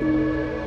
Música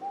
Thank